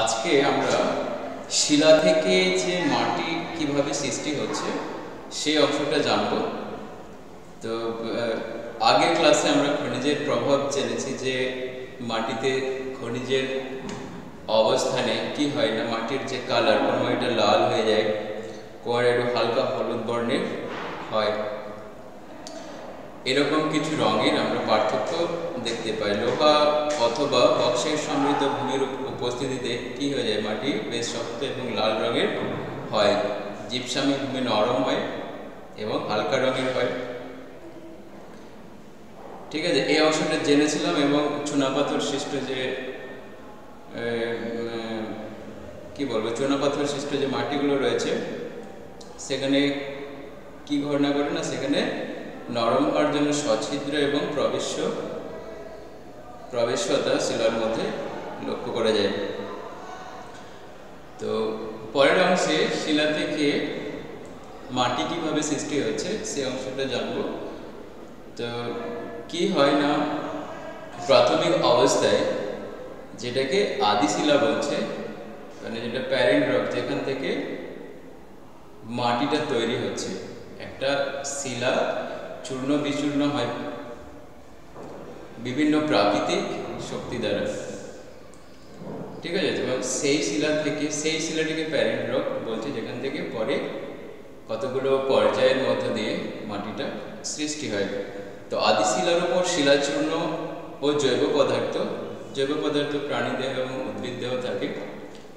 আজকে আমরা শিলা থেকে যে মাটি কীভাবে সৃষ্টি হচ্ছে, সেই অংশটা জানব। তো আগের ক্লাসে আমরা খনিজের প্রভাব জেনেছি যে মাটিতে খনিজের অবস্থানে কি হয় না, মাটির যে কালার কোনো এটা লাল হয়ে যায়, কোনো একটু হালকা হলুদ বর্ণের হয়। এরকম কিছু রঙের আমরা পার্থক্য দেখতে পাই লোহা অথবা অক্সের সমৃদ্ধ ভূমির উপস্থিতিতে কি হয়ে যায়? মাটি বেশ শক্ত এবং লাল রঙের হয়। জিপসামি ভূমি নরম হয় এবং হালকা রঙের হয়। ঠিক আছে, এই অংশটা জেনেছিলাম এবং চুনাপাথর সৃষ্ট যে কি বলব? চুনাপাথর সৃষ্ট যে মাটিগুলো রয়েছে, সেখানে কি ঘটনা ঘটে না? সেখানে নরম হওয়ার জন্য সছিদ্র এবং প্রবেশ্য, প্রবেশ্যতা শিলার মধ্যে লক্ষ্য করা যায়। তো পরের অংশে শিলা থেকে মাটি কীভাবে সৃষ্টি হচ্ছে সেই অংশটা জানব। তো কি হয় না, প্রাথমিক অবস্থায় যেটাকে আদিশিলা বলছে মানে যেটা প্যারেন্ট রক, যেখান থেকে মাটিটা তৈরি হচ্ছে, একটা শিলা চূর্ণ বিচূর্ণ হয়। বিভিন্ন প্রাকৃতিক শক্তি দ্বারা। ঠিক আছে? এবং সেই শিলা থেকে, সেই শিলাটিকে প্যারেন্ট রক বলছে, যেখান থেকে পরে কতগুলো পর্যায়ের মধ্য দিয়ে মাটিটা সৃষ্টি হয়। তো আদি শিলার উপর শিলাচূর্ণ ও জৈব পদার্থ জৈব পদার্থ প্রাণীদেহ এবং উদ্ভিদ দেহ থাকে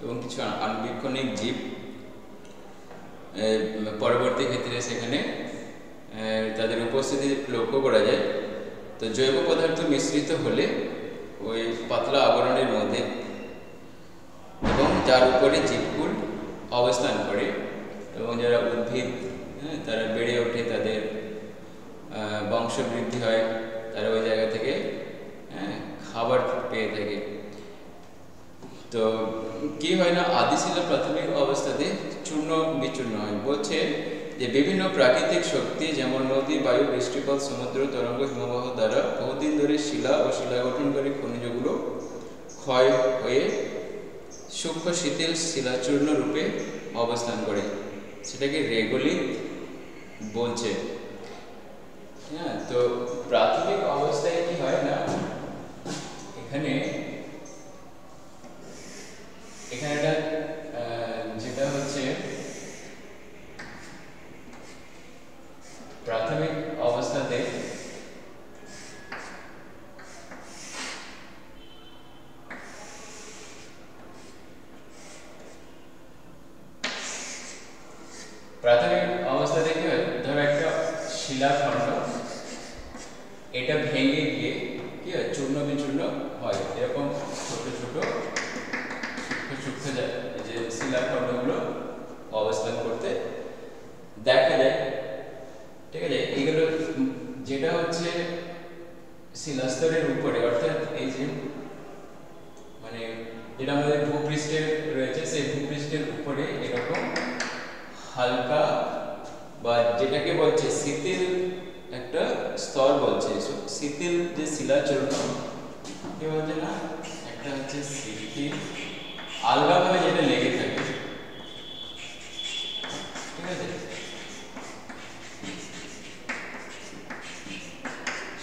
এবং কিছু আণুবীক্ষণিক জীব পরবর্তী ক্ষেত্রে সেখানে তাদের উপস্থিতি লক্ষ্য করা যায়। তো জৈব পদার্থ মিশ্রিত হলে ওই পাতলা আবরণের মধ্যে যার উপরে জীবকুল অবস্থান করে এবং যারা উদ্ভিদ হ্যাঁ তারা বেড়ে ওঠে, তাদের বংশবৃদ্ধি হয়, তারা ওই জায়গা থেকে হ্যাঁ খাবার পেয়ে থাকে। তো কি হয় না আদিশিলা প্রাথমিক অবস্থাতে চূর্ণ বিচূর্ণ হয়। বলছে যে বিভিন্ন প্রাকৃতিক শক্তি যেমন নদী, বায়ু, বৃষ্টিপাত, সমুদ্র, তরঙ্গ, হিমবাহ দ্বারা বহুদিন ধরে শিলা ও শিলা গঠনকারী খনিজগুলো ক্ষয় হয়ে সূক্ষ্ম শীতল শিলাচূর্ণ রূপে অবস্থান করে। সেটাকে রেগলিত বলছে হ্যাঁ তো প্রাথমিক অবস্থায় কি হয় না এখানে এখানে একটা আহ, যেটা হচ্ছে প্রাথমিক অবস্থাতে প্রাথমিক অবস্থাতে কি হয় ধরো একটা শিলাখণ্ড এটা ভেঙে গিয়ে কি হয় চূর্ণ বিচূর্ণ হয় এরকম ছোট ছোট সূক্ষ্ম সূক্ষ্ম যা- যে শিলাখণ্ডগুলো অবস্থান করতে দেখা যায় ঠিক আছে এগুলো উম যেটা হচ্ছে শিলাস্তরের উপরে অর্থাৎ এই যে মানে যেটা আমাদের ভূপৃষ্ঠে রয়েছে সেই ভূপৃষ্ঠের উপরে এরকম হালকা বা যেটাকে বলছে শিথিল একটা স্তর বলছে শিথিল যে শিলাচূর্ণ কি বলছে না? একটা হচ্ছে শিথিল। আলগাভাবে যেটা লেগে থাকে। ঠিক আছে?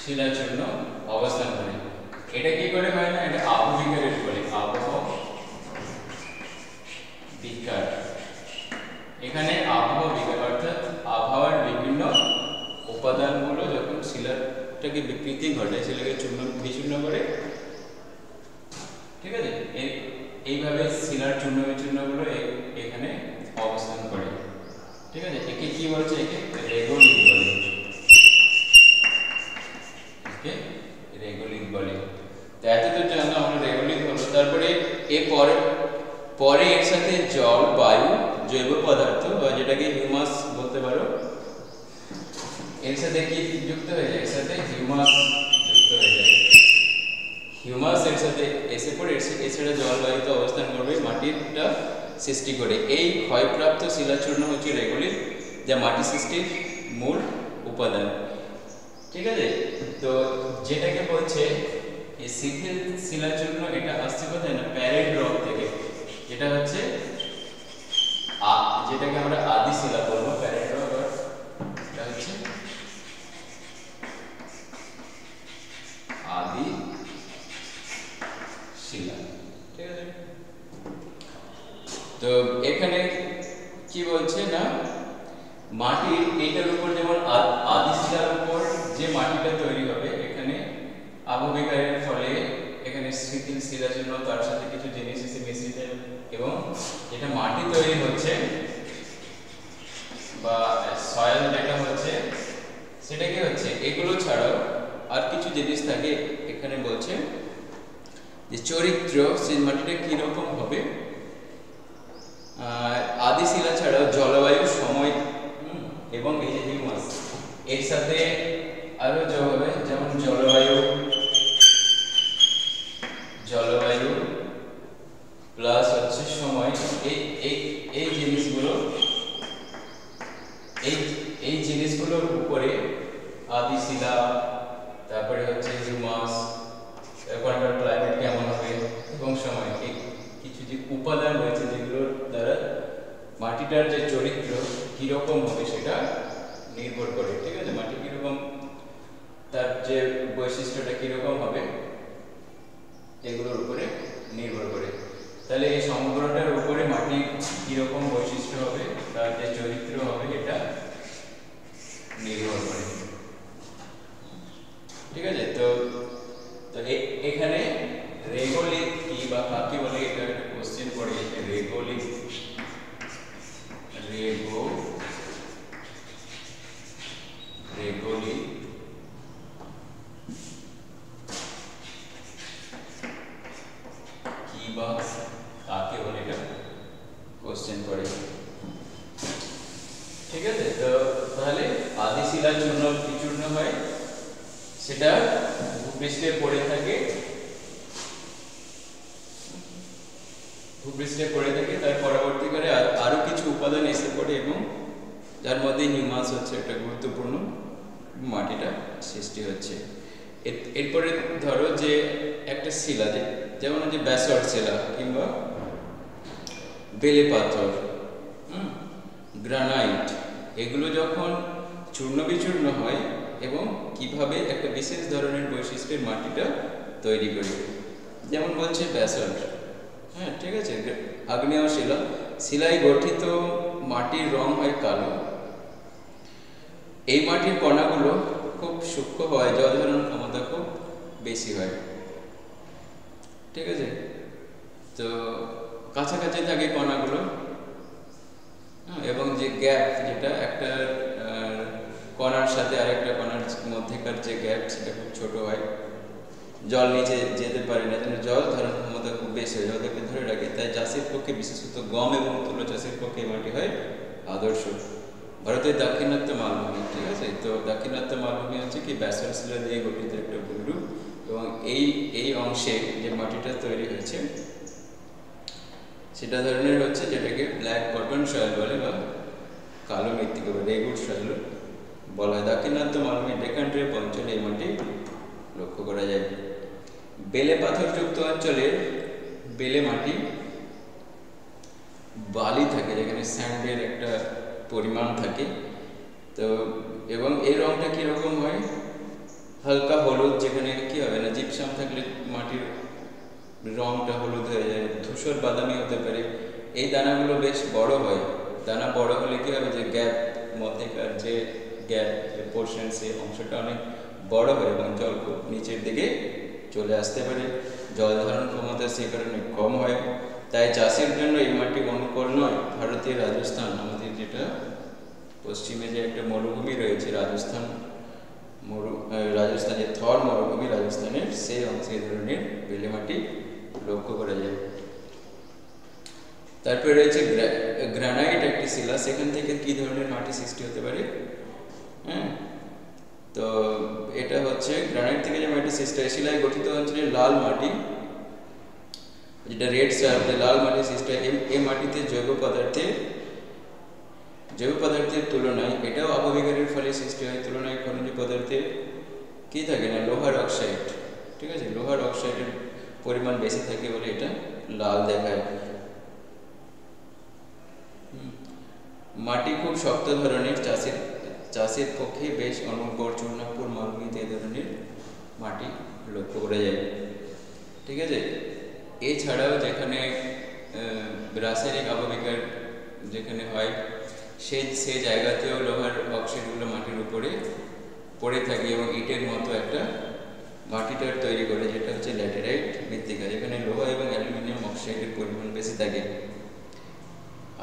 শিলাচূর্ণ অবস্থান করে। এটা কি করে হয় না? এটা আবহবিকারের বলে আবহ বিকার এখানে আবহাওয়া বিকার অর্থাৎ আবহাওয়ার বিভিন্ন উপাদানগুলো যখন শিলাটাকে বিকৃতি ঘটে শিলাকে চূর্ণ, বিচূর্ণ করে, ঠিক আছে? এইভাবে শিলার চূর্ণ, বিচূর্ণগুলো এখানে অবস্থান করে, ঠিক আছে? একে কি বলছে? একে রেগোলিক বলে একে রেগোলিক বলে তো এতদূর জানলাম আমরা রেগোলিক হলো। তারপরে এর পরে পরে এর সাথে জল, বায়ু জৈব পদার্থ বা যেটাকে হিউমাস বলতে পারো। এর সাথে কি যুক্ত হয়ে যায়? এর সাথে হিউমাস যুক্ত হয়ে যায়। হিউমাস এর সাথে এসে পড়ে এছাড়া জলবায়ুতে অবস্থান করবে মাটিরটা সৃষ্টি করে। এই ক্ষয়প্রাপ্ত শিলাচূর্ণ হচ্ছে রেগুলির যা মাটি সৃষ্টির মূল উপাদান। ঠিক আছে? তো যেটাকে বলছে এই শিথিল শিলাচূর্ণ, এটা আসছে কোথায় না? প্যারেড রক থেকে। এটা হচ্ছে যেটাকে আমরা আদি শিলা বলব এটা আদি শিলা ঠিক আছে? তো এখানে কি বলছে না? মাটির, এইটার উপর যেমন আদি শিলার উপর যে মাটিটা তৈরি হবে, এখানে আবহবিকারের ফলে এখানে স্মৃতির শিলার জন্য তার সাথে কিছু জিনিস এসে মিশ্রিত এবং যেটা মাটি তৈরি হচ্ছে বা সয়েল যেটা হচ্ছে সেটা কি হচ্ছে এগুলো ছাড়াও আর কিছু জিনিস থাকে। এখানে বলছে যে চরিত্র সেই মাটিটা কীরকম হবে? আদি শিলা ছাড়াও জলবায়ু, সময় এবং এই যে হিউমাস, এর সাথে আরও যোগ হবে, যেমন জলবায়ু জলবায়ু, প্লাস হচ্ছে সময় এই এই জিনিসগুলো এই এই জিনিসগুলোর উপরে আদি শিলা, তারপরে হচ্ছে হিউমাস ওখানকার ক্লাইমেট কেমন হবে, এবং সময়। কি কিছু যে উপাদান রয়েছে যেগুলোর দ্বারা মাটিটার যে চরিত্র কীরকম হবে সেটা নির্ভর করে ঠিক আছে মাটি কীরকম তার যে বৈশিষ্ট্যটা কীরকম হবে এগুলোর উপরে নির্ভর করে তাহলে এই সমগ্রটার উপরে মাটি কীরকম বৈশিষ্ট্য হবে তার যে চরিত্র হবে এটা নির্ভর করে ঠিক আছে তো তো এখানে রেগোলিক কি বা কাকে বলে এটা একটা কোশ্চেন পড়ে গেছে রেগোলিক রেগো রেগোলিক কি বা কাকে বলে এটা কোশ্চেন পড়ে ঠিক আছে তো তাহলে আদি শিলা চূর্ণ বিচূর্ণ হয়, সেটা ভূপৃষ্ঠে পড়ে থাকে। ভূপৃষ্ঠে পড়ে থাকে, তার পরবর্তীকালে আরও কিছু উপাদান এসে পড়ে এবং যার মধ্যে হিমাস হচ্ছে একটা গুরুত্বপূর্ণ মাটিটা সৃষ্টি হচ্ছে। এরপরে ধরো যে একটা শিলা যেমন যে ব্যাসল্ট শিলা কিংবা বেলে পাথর গ্রানাইট, এগুলো যখন চূর্ণ বিচূর্ণ হয় এবং কীভাবে একটা বিশেষ ধরনের বৈশিষ্ট্যের মাটিটা তৈরি করে। যেমন বলছে ব্যাসল্ট হ্যাঁ ঠিক আছে। আগ্নেয় শিলা শিলায় গঠিত মাটির রং হয় কালো। এই মাটির কণাগুলো খুব সূক্ষ্ম হয়, জল ধারণ ক্ষমতা খুব বেশি হয়। ঠিক আছে? তো কাছাকাছি থাকে কণাগুলো এবং যে গ্যাপ যেটা একটা কণার সাথে আরেকটা কণার মধ্যেকার যে গ্যাপ সেটা খুব ছোট হয়। জল নিচে যেতে পারে না যেন জল ধারণ ক্ষমতা খুব বেশি হয়। জলটাকে ধরে রাখে। তাই চাষের পক্ষে, বিশেষত গম এবং তুলো চাষের পক্ষে মাটি হয় আদর্শ। ভারতের দাক্ষিণাত্য মালভূমি, ঠিক আছে? তো দাক্ষিণাত্য মালভূমি হচ্ছে কি? ব্যাসল শিলা দিয়ে গঠিত একটা ভূমিরূপ এবং এই এই অংশে যে মাটিটা তৈরি হয়েছে, সেটা ধরনের হচ্ছে যেটাকে ব্ল্যাক কটন সয়েল বলে বা কালো মৃত্তিকা বলে রেগুড সয়েল বলা হয়। দাক্ষিণাত্য মালভূমি ডেকান ট্রেপ অঞ্চলে এই মাটি লক্ষ্য করা যায়। বেলে পাথরযুক্ত অঞ্চলের বেলে মাটি বালি থাকে, যেখানে স্যান্ডের একটা পরিমাণ থাকে। তো, এবং এই রঙটা কীরকম হয়? হালকা হলুদ, যেখানে কি হবে না জিপসাম থাকলে মাটির রঙটা হলুদ হয়ে যায়। ধূসর বাদামি হতে পারে। এই দানাগুলো বেশ বড় হয়। দানা বড় হলে কি হবে যে, গ্যাপ মধ্যেকার যে গ্যাপ পোর্শন সে অংশটা অনেক বড় হয় এবং জল খুব নিচের দিকে চলে আসতে পারে। জল ধারণ ক্ষমতা সে কারণে কম হয়। তাই চাষের জন্য এই মাটি অনুকূল নয়। ভারতীয় রাজস্থান, আমাদের যেটা পশ্চিমে যে একটা মরুভূমি রয়েছে রাজস্থান, মরু রাজস্থানে থর মরুভূমি রাজস্থানের সেই অংশে ধরনের বেলে মাটি লক্ষ্য করা যায়। তারপরে রয়েছে গ্রানাইট একটি শিলা। সেখান থেকে কি ধরনের মাটি সৃষ্টি হতে পারে? হ্যাঁ তো এটা হচ্ছে গ্রানাইট থেকে যে সৃষ্টি হয় শিলায় গঠিত অঞ্চলের লাল মাটি, যেটা রেড সার লাল মাটি হয় এই মাটিতে জৈব পদার্থের জৈব পদার্থের তুলনায়, এটাও অপবিকারের ফলে সৃষ্টি হয়। তুলনায় খনিজ পদার্থের কি থাকে না? লোহার অক্সাইড, ঠিক আছে? লোহার অক্সাইডের পরিমাণ বেশি থাকে বলে এটা লাল দেখায়। মাটি খুব শক্ত ধরনের, চাষের চাষের পক্ষে বেশ অনুকূল চূর্ণাপুর মালভূমিতে এই ধরনের মাটি লক্ষ্য করা যায়। ঠিক আছে? এছাড়াও যেখানে রাসায়নিক আবহাবিকার যেখানে হয় সেই সে জায়গাতেও লোহার অক্সাইডগুলো মাটির উপরে পড়ে থাকে এবং ইটের মতো একটা মাটিটার তৈরি করে, যেটা হচ্ছে ল্যাটেরাইট মৃত্তিকা যেখানে লোহা এবং অ্যালুমিনিয়াম অক্সাইডের পরিমাণ বেশি থাকে।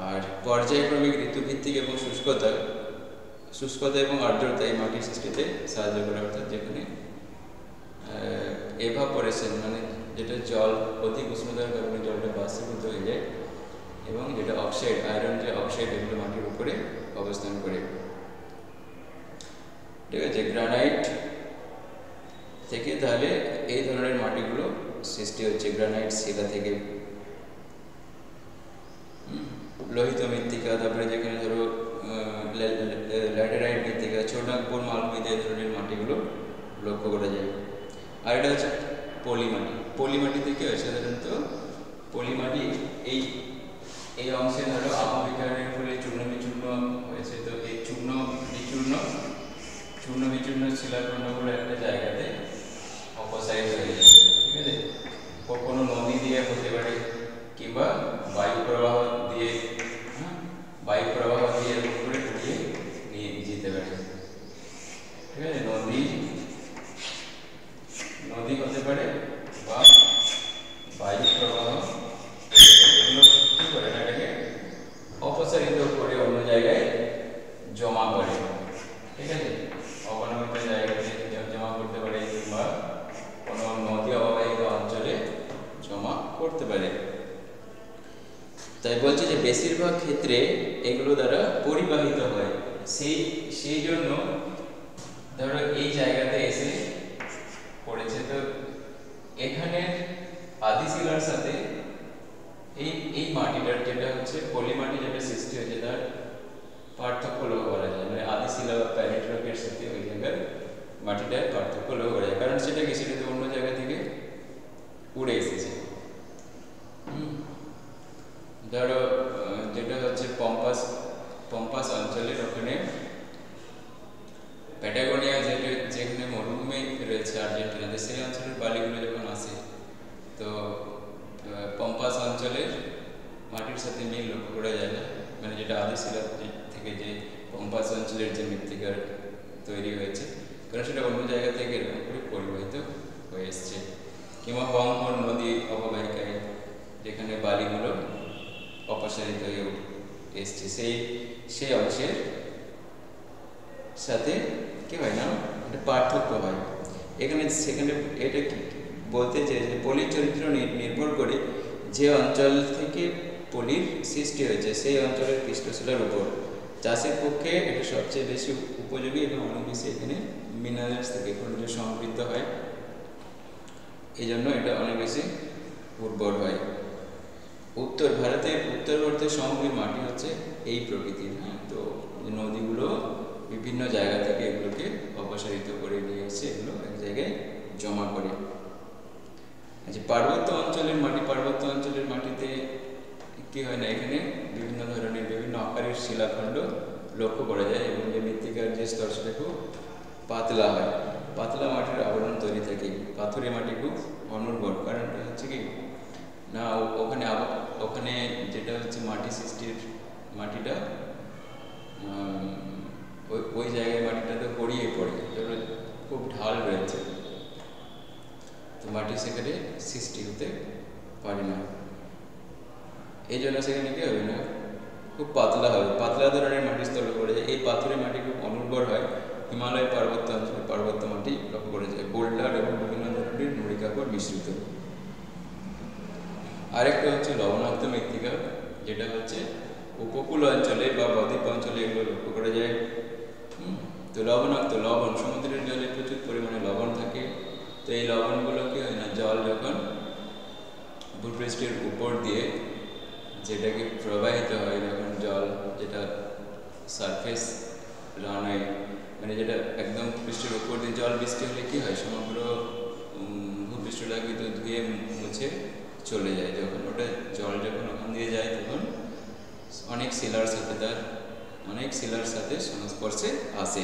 আর পর্যায়ক্রমিক ঋতুভিত্তিক এবং শুষ্কতা শুষ্কতা এবং আর্দ্রতা এই মাটির সৃষ্টিতে সাহায্য করে, অর্থাৎ যেখানে এভাপরেশন মানে যেটা জল, অধিক উষ্ণতার কারণে জলটা বাষ্পীভূত হয়ে যায় এবং যেটা অক্সাইড আয়রন যে অক্সাইড এগুলো মাটির উপরে অবস্থান করে। ঠিক আছে গ্রানাইট থেকে তাহলে এই ধরনের মাটিগুলো সৃষ্টি হচ্ছে গ্রানাইট শিলা থেকে। লোহিত মৃত্তিকা তারপরে যেখানে ধরো ল্যাটেরাইট মৃত্তিকা ছোটনাগপুর মালভূমিতে এই ধরনের মাটিগুলো লক্ষ্য করা যায় আর এটা হচ্ছে পলি মাটি পলি মাটিতে কি হয় সাধারণত পলি মাটি এই এই অংশে ধরো আবহাওয়ার ফলে চূর্ণ বিচূর্ণ হয়েছে। তো এই চূর্ণ বিচূর্ণ চূর্ণ বিচূর্ণ শিলাখণ্ডগুলো একটা জায়গাতে অপসারিত হয়ে যাবে ঠিক আছে? কখনো নদী দিয়ে হতে পারে কিংবা বায়ু প্রবাহ দিয়ে হ্যাঁ, বায়ু প্রবাহ দিয়ে উপরে উঠিয়ে নিয়ে যেতে পারে ঠিক আছে নদী নদী হতে পারে বা বায়ু প্রবাহ হতে পারে। এগুলো কি করে না এটাকে অপসারিত করে অন্য জায়গায় জমা করে ঠিক আছে অবনমিত জায়গাতে জ- জমা করতে পারে কিংবা কোনো নদী অববাহিত অঞ্চলে জমা করতে পারে তাই বলছে যে বেশিরভাগ ক্ষেত্রে এগুলো দ্বারা পরিবাহিত হয় সেই সেই জন্য ধরো এই জায়গাতে এসে পড়েছে তো এখানে আদিশিলার সাথে এই এই মাটিটার যেটা হচ্ছে পলি মাটি যেটা সৃষ্টি হয়েছে তার পার্থক্য লক্ষ্য করা যায় মানে আদিশিলা বা প্যারেট রকের সাথে ওই জায়গার মাটিটার পার্থক্য লক্ষ্য করা যায় কারণ সেটা কি সেটা তো অন্য জায়গা থেকে উড়ে এসেছে হুম। ধরো আহ, যেটা হচ্ছে পম্পাস পম্পাস অঞ্চলের ওখানে প্যাটাগোনিয়া যেটা যেখানে মরুভূমি রয়েছে আর্জেন্টিনাতে সেই অঞ্চলের বালিগুলো যখন আসে তো আহ, পম্পাস অঞ্চলের মাটির সাথে মিল লক্ষ্য করা যায় না মানে যেটা আদিশিলা থেকে যে পম্পাস অঞ্চলের যে মৃত্তিকার তৈরি হয়েছে কারণ সেটা অন্য জায়গা থেকে এরকম করে পরিবাহিত হয়ে এসছে কিংবা হংহন নদী অববাহিকায় যেখানে বালিগুলো অপসারিত হয়ে এসছে সেই সেই অংশের সাথে কি হয় না একটা পার্থক্য হয় এখানে সেখানে এটা কি বলতে চেয়েছে পলির চরিত্র নির- নির্ভর করে যে অঞ্চল থেকে পলির সৃষ্টি হয়েছে সেই অঞ্চলের পৃষ্ঠশিলার উপর চাষের পক্ষে এটা সবচেয়ে বেশি উপযোগী এবং অনেক বেশি এখানে মিনারেলস থেকে খনিজ সমৃদ্ধ হয়। এই জন্য এটা অনেক বেশি উর্বর হয়। উত্তর ভারতের উত্তর ভারতের সমভূমির মাটি হচ্ছে এই প্রকৃতির হ্যাঁ? তো নদীগুলো বিভিন্ন জায়গা থেকে এগুলোকে অপসারিত করে নিয়ে এসে এগুলো এক জায়গায় জমা করে। আচ্ছা পার্বত্য অঞ্চলের মাটি, পার্বত্য অঞ্চলের মাটিতে কি হয় না এখানে। বিভিন্ন ধরনের বিভিন্ন আকারের শিলাখণ্ড লক্ষ্য করা যায় এবং যে মৃত্তিকার যে স্তর সেটা খুব পাতলা হয়। পাতলা মাটির আবরণ তৈরি থাকে। পাথুরে মাটি খুব অনুর্বর। কারণটা হচ্ছে কি? না ওখানে ওখানে যেটা হচ্ছে মাটি সৃষ্টির মাটিটা ওই ওই জায়গায় মাটিটা তো গড়িয়ে পড়ে। যেগুলো খুব ঢাল রয়েছে। তো মাটি সেখানে সৃষ্টি হতে পারে না। এই জন্য সেখানে কি হবে না? খুব পাতলা হবে। পাতলা ধরনের মাটির স্তর করা যায়। এই পাথুরে মাটি খুব অনুর্বর হয়। হিমালয় পার্বত্য অঞ্চলে পার্বত্য মাটি লক্ষ্য করা যায়। বোল্ডার এবং বিভিন্ন ধরনের নুড়ি কাপড় মিশ্রিত। আরেকটা হচ্ছে লবণাক্ত মৃত্তিকা, যেটা হচ্ছে উপকূল অঞ্চলে বা বদ্বীপ অঞ্চলে এগুলো লক্ষ্য করা যায়। তো লবণাক্ত লবণ, সমুদ্রের জলে প্রচুর পরিমাণে লবণ থাকে। তো এই লবণগুলো কি হয় না, জল যখন ভূপৃষ্ঠের উপর দিয়ে যেটাকে প্রবাহিত হয় যখন জল যেটা সারফেস রানওয়ে মানে যেটা একদম পৃষ্ঠের উপর দিয়ে জল বৃষ্টি হলে কি হয়? সমগ্র ভূপৃষ্ঠটা কিন্তু ধুয়ে মুছে চলে যায় যখন। ওটা জল যখন ওখান দিয়ে যায় তখন অনেক শিলার সাথে তার, অনেক শিলার সাথে সংস্পর্শে আসে।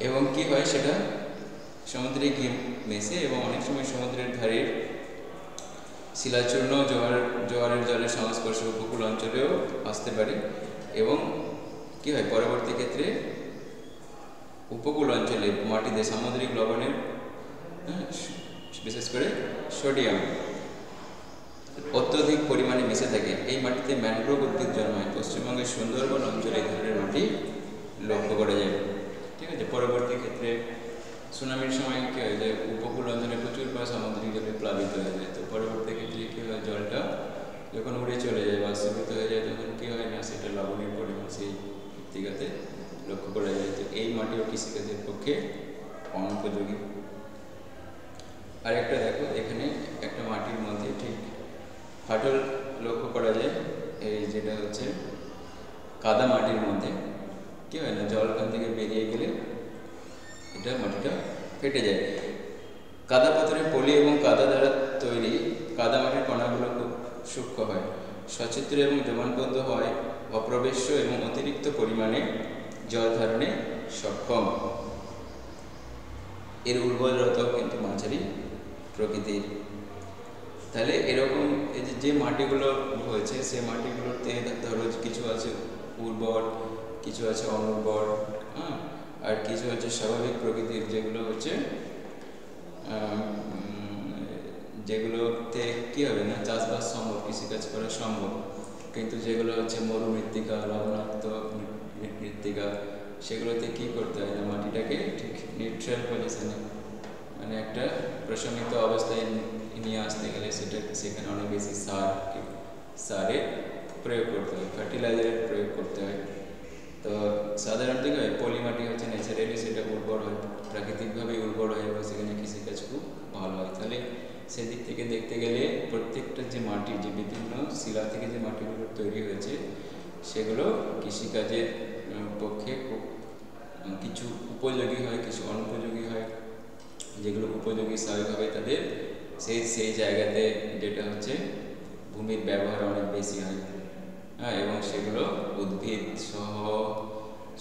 এবং কি হয় সেটা সমুদ্রে গিয়ে মেশে এবং অনেক সময় সমুদ্রের ধারের শিলাচূর্ণ জোয়ার জোয়ারের জলের সংস্পর্শে উপকূল অঞ্চলেও আসতে পারে এবং কি হয়? পরবর্তী ক্ষেত্রে উপকূল অঞ্চলে মাটিতে সামুদ্রিক লবণের হ্যাঁ, বিশেষ করে সোডিয়াম অত্যধিক পরিমাণে মিশে থাকে। এই মাটিতে ম্যানগ্রোভ উদ্ভিদ জন্মায়। পশ্চিমবঙ্গের সুন্দরবন অঞ্চলে এই ধরনের মাটি লক্ষ্য করা যায়। ঠিক আছে? পরবর্তী ক্ষেত্রে সুনামির সময় কী হয়? যে উপকূল অঞ্চলে প্রচুর বা সামুদ্রিক জলে প্লাবিত হয়ে যায়। তো পরবর্তী ক্ষেত্রে কী হয় জলটা? যখন উড়ে চলে যায় বা স্থিত হয়ে যায়, তখন কী হয় না, সেটা লবণের পরিমাণ সেই মৃত্তিকাতে লক্ষ্য করা যায়। তো এই মাটিও কৃষিকাজের পক্ষে অনুপযোগী। আর একটা দেখো, এখানে একটা মাটির মধ্যে ঠিক ফাটল লক্ষ্য করা যায়, এই যেটা হচ্ছে কাদা মাটির মধ্যে। কি হয় না, জল ওখান থেকে বেরিয়ে গেলে এটা মাটিটা ফেটে যায়। কাদা পাথরের পলি এবং কাদা দ্বারা তৈরি কাদা মাটির কণাগুলো খুব সূক্ষ্ম হয়। সচিত্র এবং জমানবদ্ধ হয় অপ্রবেশ্য এবং অতিরিক্ত পরিমাণে জল ধারণে সক্ষম। এর উর্বরতাও কিন্তু মাঝারি প্রকৃতির। তাহলে এরকম এই যে মাটিগুলো হয়েছে, সেই মাটিগুলোতে ধরো কিছু আছে উর্বর, কিছু আছে অনুর্বর হ্যাঁ আর কিছু হচ্ছে স্বাভাবিক প্রকৃতির যেগুলো হচ্ছে যেগুলোতে কী হবে না, চাষবাস সম্ভব, কৃষিকাজ করা সম্ভব, কিন্তু যেগুলো হচ্ছে মরু মৃত্তিকা লবণাক্ত মৃত্তিকা, সেগুলোতে কী করতে হয় না? মাটিটাকে ঠিক নিউট্রাল পজিশনে মানে একটা প্রশমিত অবস্থায় নিয়ে আসতে গেলে সেটা, সেখানে অনেক বেশি সার, সারের প্রয়োগ করতে হয় ফার্টিলাইজারের প্রয়োগ করতে হয়। তো সাধারণত কী হয়? পলি মাটি হচ্ছে ন্যাচারালি সেটা উর্বর হয় প্রাকৃতিকভাবে উর্বর হয় এবং সেখানে কৃষিকাজ খুব ভালো হয়। তাহলে সেদিক থেকে দেখতে গেলে প্রত্যেকটা যে মাটি, যে বিভিন্ন শিলা থেকে যে মাটিগুলো তৈরি হয়েছে, সেগুলো কৃষিকাজের পক্ষে কিছু উপযোগী হয়, কিছু অনুপযোগী হয়। যেগুলো উপযোগী স্বাভাবিকভাবে তাদের সেই সেই জায়গাতে যেটা হচ্ছে ভূমির ব্যবহার অনেক বেশি হয়। হ্যাঁ এবং সেগুলো উদ্ভিদ সহ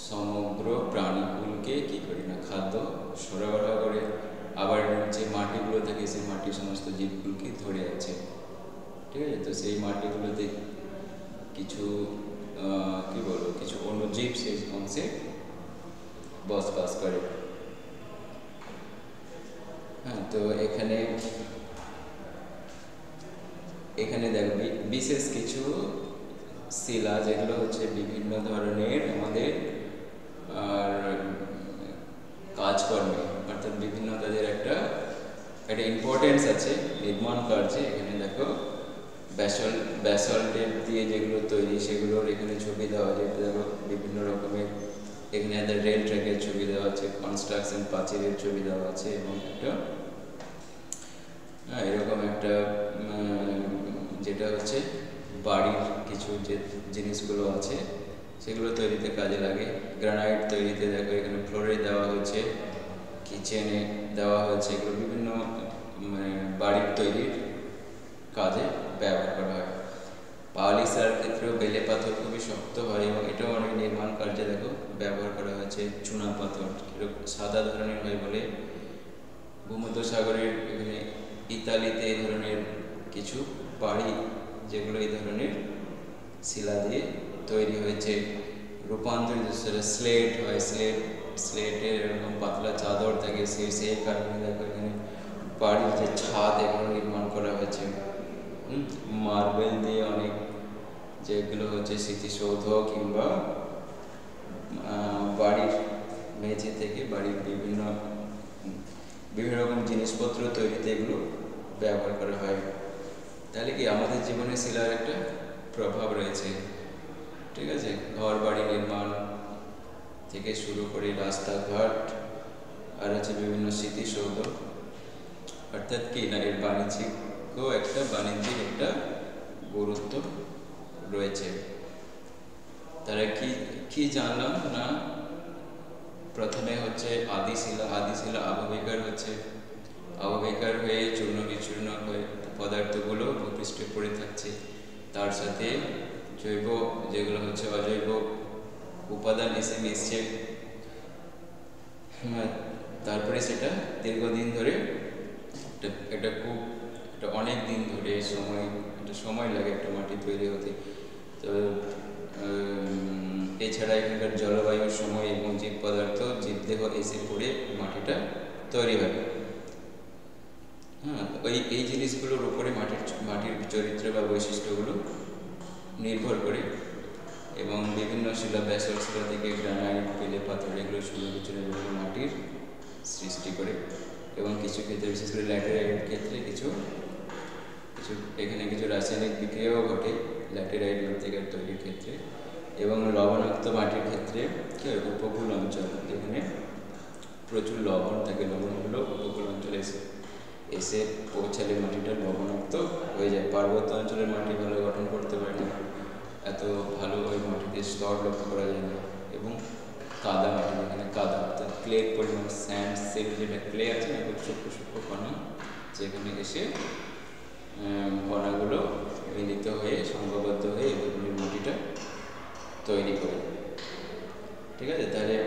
সমগ্র প্রাণীগুলোকে কী করি না, খাদ্য সরবরাহ করে আবার যে মাটিগুলো থাকে সেই মাটি সমস্ত জীবগুলোকে ধরে আছে। ঠিক আছে? তো সেই মাটিগুলোতে কিছু কি বলব, কিছু অণুজীব সেই অংশে বসবাস করে। হ্যাঁ তো এখানে এখানে দেখো বিশেষ কিছু শিলা যেগুলো হচ্ছে বিভিন্ন ধরনের আমাদের, আর কাজকর্মে। অর্থাৎ বিভিন্ন তাদের একটা একটা ইম্পর্টেন্স আছে, নির্মাণ কার্যে। এখানে দেখো ব্যাসল ব্যাসল্টের দিয়ে যেগুলো তৈরি, সেগুলোর এখানে ছবি দেওয়া আছে দেখো, বিভিন্ন রকমের এখানে এদের রেল ট্র্যাকের ছবি দেওয়া আছে কনস্ট্রাকশন প্রাচীরের ছবি দেওয়া আছে এবং একটা এরকম একটা যেটা হচ্ছে বাড়ির কিছু যে জিনিসগুলো আছে, সেগুলো তৈরিতে কাজে লাগে। গ্রানাইট তৈরিতে দেখো, এখানে ফ্লোরে দেওয়া হয়েছে। কিচেনে দেওয়া হয়েছে, এগুলো বিভিন্ন মানে বাড়ির তৈরির কাজে ব্যবহার করা হয়। পালিসার ক্ষেত্রেও বেলে পাথর খুবই শক্ত হয় এবং এটাও অনেক নির্মাণ কার্যে দেখো ব্যবহার করা হয়েছে। চুনা পাথর সাদা ধরনের হয় বলে ভূমধ্য সাগরের এখানে ইতালিতে এই ধরনের কিছু বাড়ি যেগুলো এই ধরনের শিলা দিয়ে তৈরি হয়েছে। রূপান্তরিত স্লেট হয়, স্লেট স্লেটের এরকম পাতলা চাদর থাকে, সেই সেই কারণে দেখো এখানে বাড়ির যে ছাদ এগুলো নির্মাণ করা হয়েছে। মার্বেল দিয়ে অনেক যেগুলো হচ্ছে স্মৃতিসৌধ কিংবা বাড়ির মেঝে থেকে বাড়ির বিভিন্ন বিভিন্ন রকম জিনিসপত্র তৈরিতে এগুলো ব্যবহার করা হয়। তাহলে কি আমাদের জীবনে শিলার একটা প্রভাব রয়েছে। ঠিক আছে? ঘর বাড়ি নির্মাণ থেকে শুরু করে রাস্তাঘাট, আর হচ্ছে বিভিন্ন স্মৃতিসৌধ। অর্থাৎ কি না, এর বাণিজ্যিকও একটা, বাণিজ্যিক একটা গুরুত্ব রয়েছে। তারা কি কি জানলাম না? প্রথমে হচ্ছে আদিশিলা আদিশিলা আবহবিকার হচ্ছে। আবহবিকার হয়ে চূর্ণ বিচূর্ণ হয়ে পদার্থগুলো ভূপৃষ্ঠে পড়ে থাকছে। তার সাথে জৈব, যেগুলো হচ্ছে অজৈব উপাদান এসে মিশছে হ্যাঁ, তারপরে সেটা দীর্ঘদিন ধরে একটা খুব একটা অনেক দিন ধরে সময় একটা সময় লাগে একটা মাটি তৈরি হতে। তো এছাড়া এখানকার জলবায়ুর সময় এবং জীব পদার্থ জীবদেহ এসে পড়ে মাটিটা তৈরি হয়। হ্যাঁ ওই এই জিনিসগুলোর উপরে মাটির মাটির চরিত্র বা বৈশিষ্ট্যগুলো নির্ভর করে। এবং বিভিন্ন শিলা ব্যাসল শিলা থেকে গ্রানাইট, পেলে পাথর এগুলো সুন্দর মাটির সৃষ্টি করে এবং কিছু ক্ষেত্রে, বিশেষ করে ল্যাটেরাইট ক্ষেত্রে কিছু কিছু, এখানে কিছু রাসায়নিক বিক্রিয়াও ঘটে ল্যাটেরাইট মৃত্তিকার তৈরির ক্ষেত্রে এবং লবণাক্ত মাটির ক্ষেত্রে কি হয়? উপকূল অঞ্চল। যেখানে প্রচুর লবণ থাকে, লবণগুলো উপকূল অঞ্চলে এসে এসে পৌঁছালে মাটিটা লবণাক্ত হয়ে যায়। পার্বত্য অঞ্চলের মাটি ভালো গঠন করতে পারে না। এত ভালো ওই মাটিতে স্তর লক্ষ্য করা যায় না। এবং কাদা মাটি যেখানে কাদা, অর্থাৎ ক্লের পরিমাণ স্যান্ড সেল যেটা ক্লে আছে খুব সূক্ষ্ম সূক্ষ্ম কণা, যেখানে এসে কণাগুলো মিলিত হয়ে, সংঘবদ্ধ হয়ে এগুলির মাটিটা তৈরি করে। ঠিক আছে? তাহলে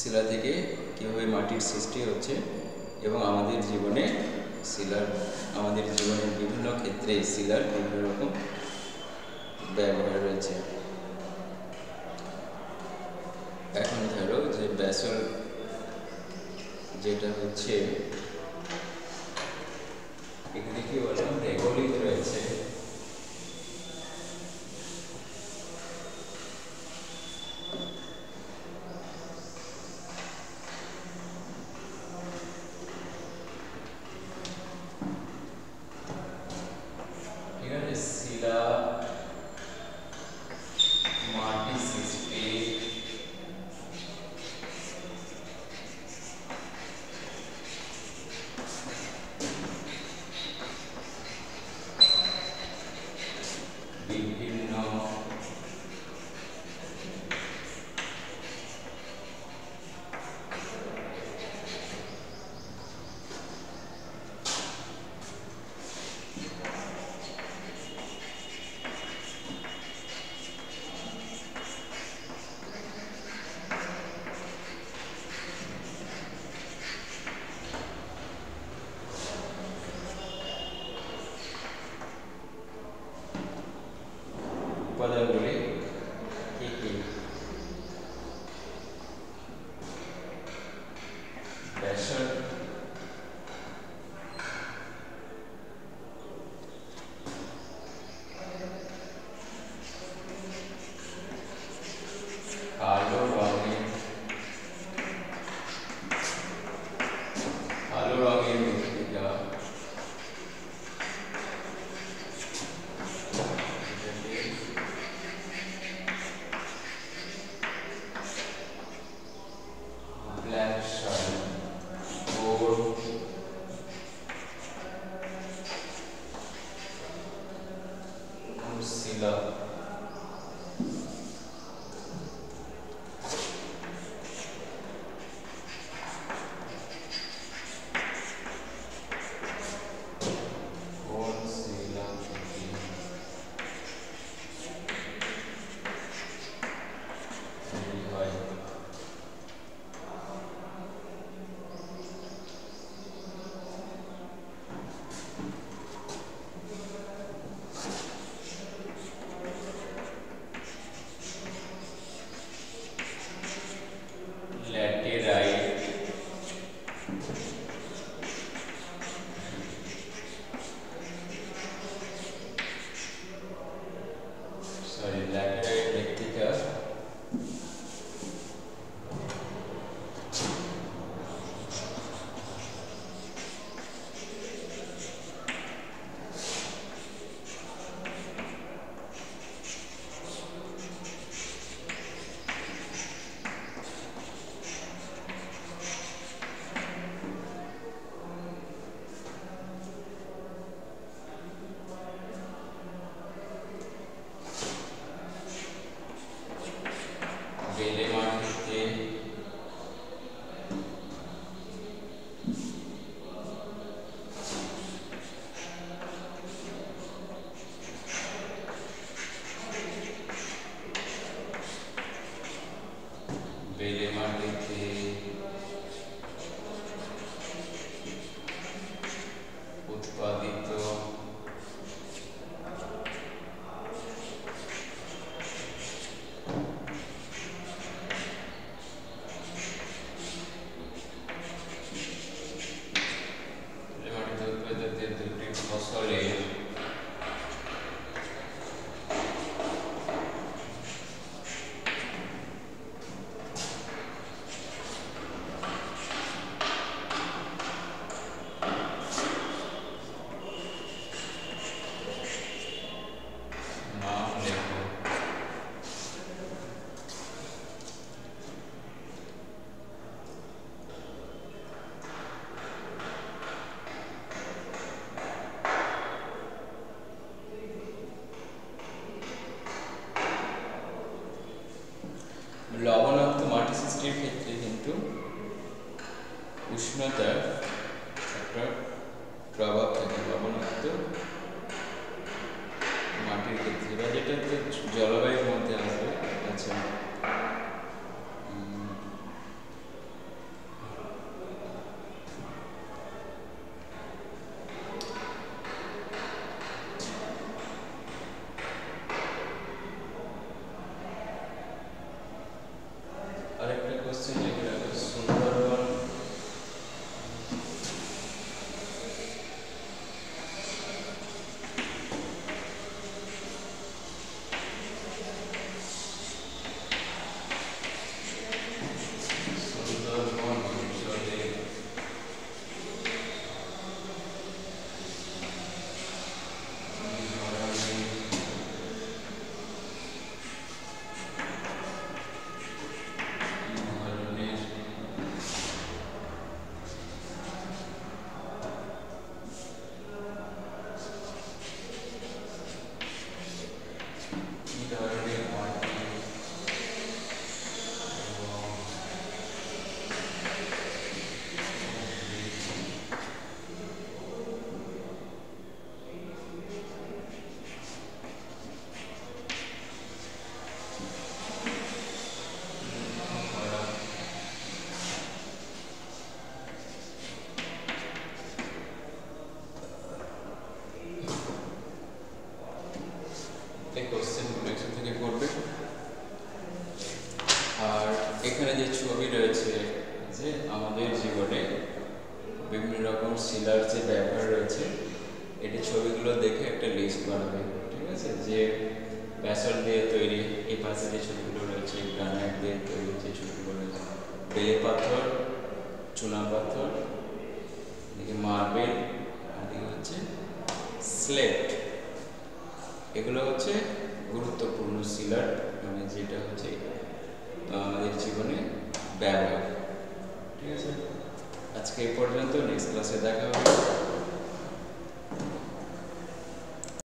শিলা থেকে কীভাবে মাটির সৃষ্টি হচ্ছে এবং আমাদের জীবনে শিলার, আমাদের জীবনের বিভিন্ন ক্ষেত্রে শিলার বিভিন্ন রকম ব্যবহার রয়েছে। এখন ধরো যে ব্যাসল যেটা হচ্ছে এখানে কি বললাম রেগোলিত রয়েছে।